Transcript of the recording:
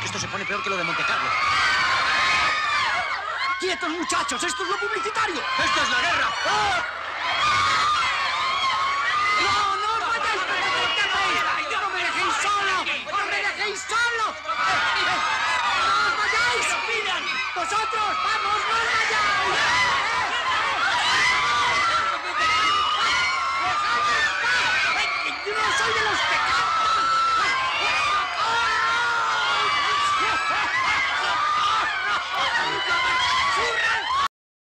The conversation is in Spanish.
Que esto se pone peor que lo de Monte Carlo. ¡Quietos, muchachos! ¡Esto es lo publicitario! ¡Esto es la guerra! ¡No, no os vayáis! ¡No me dejéis solo! ¡No me dejéis solo! ¡No os vayáis! ¡Vosotros!